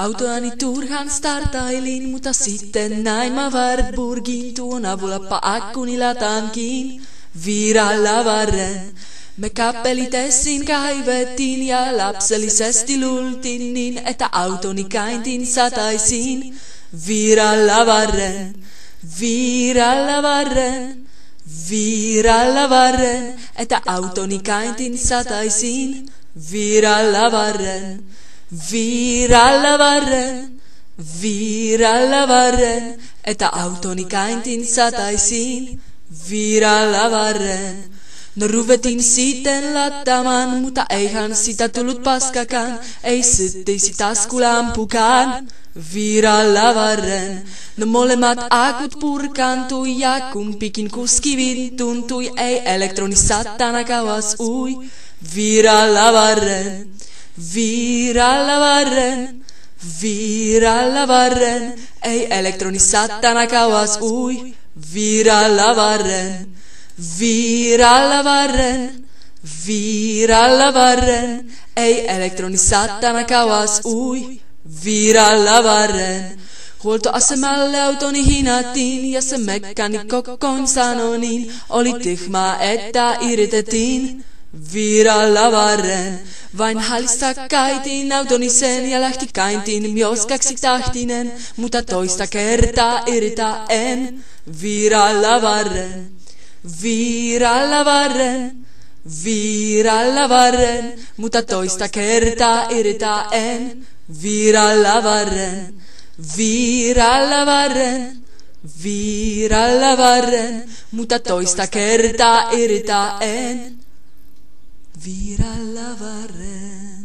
Autoani turhan startailin, mutta sitten näin mä Wartburgin tuon avulla akkuni latankin. Viralla varren. Me kappelitessin kaivettiin ja lapsellisesti lultiin niin, että autoni käintiin sataisiin. Viralla varren, viralla varren, viralla varren, että autoni käintiin sataisiin. Viralla varren. Virala barren, virala barren, eta autonik aintin zataizin, virala barren. Norru betin ziten lataman, muta eihan zitatulut paskakan, ei zitte zitaskulan pukan, virala barren. No molemat akut purkantu, jakun pikin kuskivin tuntui, ei elektroni satanak ui, virala barren. Varren. Viralla varren, viralla varren, ei elektroni satana kauas ui. Viralla varren, viralla varren, viralla varren, ei elektroni satana kauas ui. Viralla varren. Huoltoasemalle autoni hinattiin ja se sanoi niin, oli tyhmää, että iritettiin. Viralla varren, vain halista kaitin autoni sen ja lähti kaintiin myös kaksi tahtinen, mutta toista kertaa irta en. Viralla varren, viralla varren, viralla varren, mutta toista kertaa irta en. Viralla varren, viralla varren, viralla varren, mutta toista kertaa irta en. vira la varre